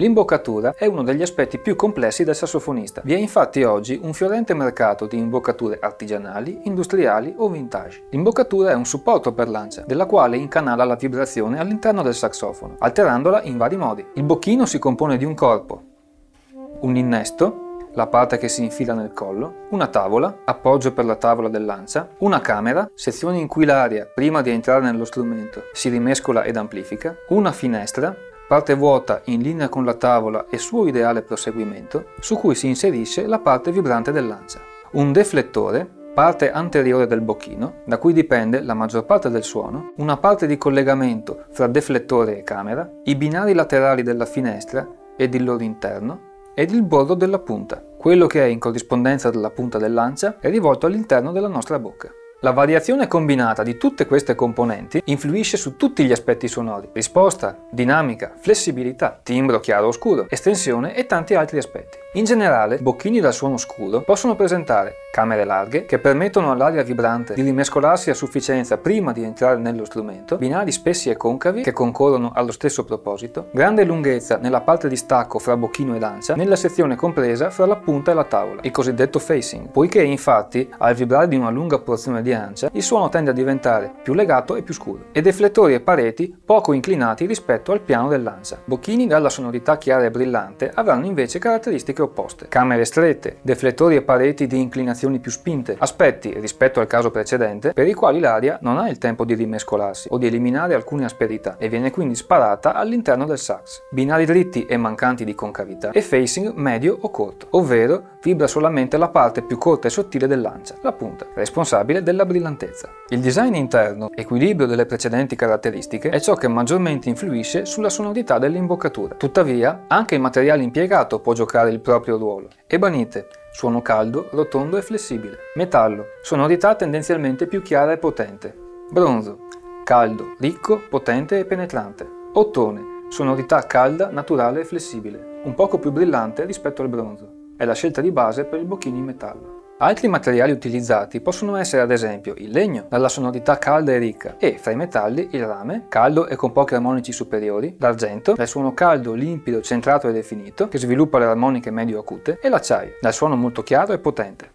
L'imboccatura è uno degli aspetti più complessi del sassofonista. Vi è infatti oggi un fiorente mercato di imboccature artigianali, industriali o vintage. L'imboccatura è un supporto per lancia, della quale incanala la vibrazione all'interno del saxofono, alterandola in vari modi. Il bocchino si compone di un corpo, un innesto, la parte che si infila nel collo, una tavola, appoggio per la tavola del lancia, una camera, sezione in cui l'aria, prima di entrare nello strumento, si rimescola ed amplifica, una finestra, parte vuota in linea con la tavola e suo ideale proseguimento, su cui si inserisce la parte vibrante del lancia. Un deflettore, parte anteriore del bocchino, da cui dipende la maggior parte del suono, una parte di collegamento fra deflettore e camera, i binari laterali della finestra ed il loro interno, ed il bordo della punta. Quello che è in corrispondenza della punta del lancia è rivolto all'interno della nostra bocca. La variazione combinata di tutte queste componenti influisce su tutti gli aspetti sonori, risposta, dinamica, flessibilità, timbro chiaro o scuro, estensione e tanti altri aspetti. In generale, bocchini dal suono scuro possono presentare camere larghe che permettono all'aria vibrante di rimescolarsi a sufficienza prima di entrare nello strumento, binari spessi e concavi che concorrono allo stesso proposito, grande lunghezza nella parte di stacco fra bocchino e lancia, nella sezione compresa fra la punta e la tavola, il cosiddetto facing, poiché infatti al vibrare di una lunga porzione di ancia il suono tende a diventare più legato e più scuro, e deflettori e pareti poco inclinati rispetto al piano dell'ancia. Bocchini dalla sonorità chiara e brillante avranno invece caratteristiche caratteristiche opposte. Camere strette, deflettori e pareti di inclinazioni più spinte, aspetti, rispetto al caso precedente, per i quali l'aria non ha il tempo di rimescolarsi o di eliminare alcune asperità e viene quindi sparata all'interno del sax. Binari dritti e mancanti di concavità e facing medio o corto, ovvero vibra solamente la parte più corta e sottile dell'ancia, la punta, responsabile della brillantezza. Il design interno, equilibrio delle precedenti caratteristiche, è ciò che maggiormente influisce sulla sonorità dell'imboccatura. Tuttavia, anche il materiale impiegato può giocare il proprio ruolo. Ebanite, suono caldo, rotondo e flessibile. Metallo, sonorità tendenzialmente più chiara e potente. Bronzo, caldo, ricco, potente e penetrante. Ottone, sonorità calda, naturale e flessibile, un poco più brillante rispetto al bronzo. È la scelta di base per il bocchino in metallo. Altri materiali utilizzati possono essere ad esempio il legno, dalla sonorità calda e ricca, e fra i metalli il rame, caldo e con pochi armonici superiori, l'argento, dal suono caldo, limpido, centrato e definito, che sviluppa le armoniche medio acute, e l'acciaio, dal suono molto chiaro e potente.